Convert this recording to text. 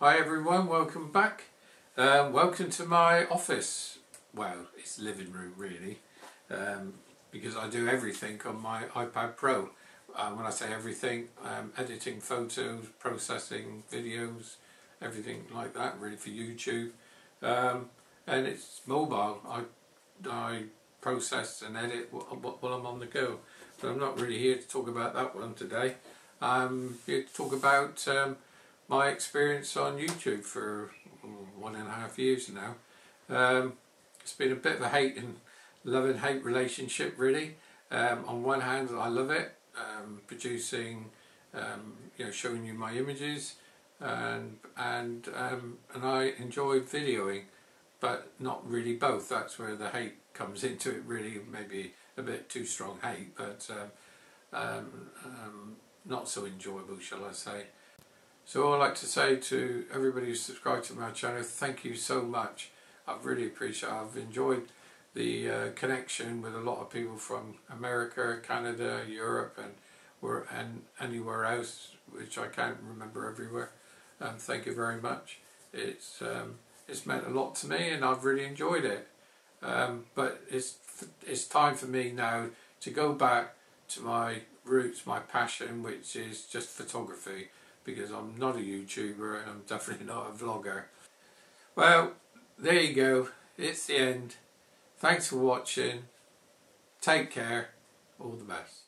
Hi everyone, welcome back. Um, welcome to my office. Well, it's living room really, um, because I do everything on my iPad Pro. Uh, when I say everything, um, editing photos, processing videos, everything like that, really for YouTube. Um, and it's mobile. I, I process and edit while I'm on the go. But I'm not really here to talk about that one today. I'm here to talk about um, my experience on YouTube for one and a half years now. Um, it's been a bit of a hate and love and hate relationship really. Um, on one hand I love it, um, producing, um, you know, showing you my images and and um, and I enjoy videoing but not really both. That's where the hate comes into it really, maybe a bit too strong hate but um, not so enjoyable shall I say. So I'd like to say to everybody who's subscribed to my channel, thank you so much. I've really appreciated I've enjoyed the uh, connection with a lot of people from America, Canada, Europe and where, and anywhere else, which I can't remember everywhere. Um, thank you very much. It's um, it's meant a lot to me and I've really enjoyed it. Um, but it's it's time for me now to go back to my roots, my passion, which is just photography because I'm not a YouTuber and I'm definitely not a vlogger. Well, there you go. It's the end. Thanks for watching. Take care. All the best.